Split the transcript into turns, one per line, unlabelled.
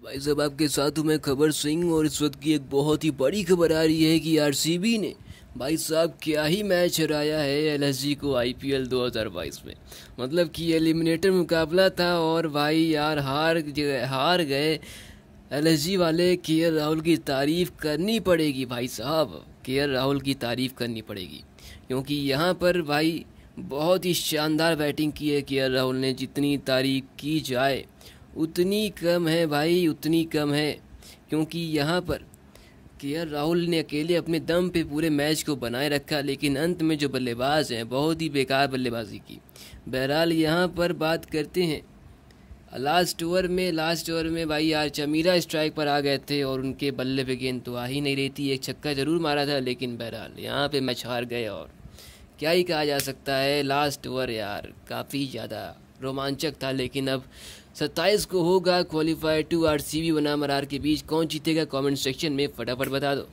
भाई साहब, आपके साथ हूँ मैं खबर सिंह और इस वक्त की एक बहुत ही बड़ी खबर आ रही है कि आरसीबी ने भाई साहब क्या ही मैच हराया है एलएसजी को आईपीएल 2022 में। मतलब कि एलिमिनेटर मुकाबला था और भाई यार, हार हार गए एलएसजी वाले। के राहुल की तारीफ़ करनी पड़ेगी भाई साहब, के राहुल की तारीफ़ करनी पड़ेगी। क्योंकि यहाँ पर भाई बहुत ही शानदार बैटिंग की है के राहुल ने, जितनी तारीफ़ की जाए। उतनी कम है भाई, उतनी कम है। क्योंकि यहाँ पर के राहुल ने अकेले अपने दम पे पूरे मैच को बनाए रखा, लेकिन अंत में जो बल्लेबाज हैं, बहुत ही बेकार बल्लेबाजी की। बहरहाल यहाँ पर बात करते हैं। लास्ट ओवर में, लास्ट ओवर में भाई यार चमीरा स्ट्राइक पर आ गए थे और उनके बल्ले पे गेंद तो आ ही नहीं रही थी। एक छक्का ज़रूर मारा था, लेकिन बहरहाल यहाँ पे मैच हार गए और क्या ही कहा जा सकता है, लास्ट ओवर यार, काफ़ी ज़्यादा रोमांचक था, लेकिन अब सत्ताईस को होगा qualify two R C B बनाम आर के बीच कौन जीतेगा कमेंट सेक्शन में फटाफट बता दो।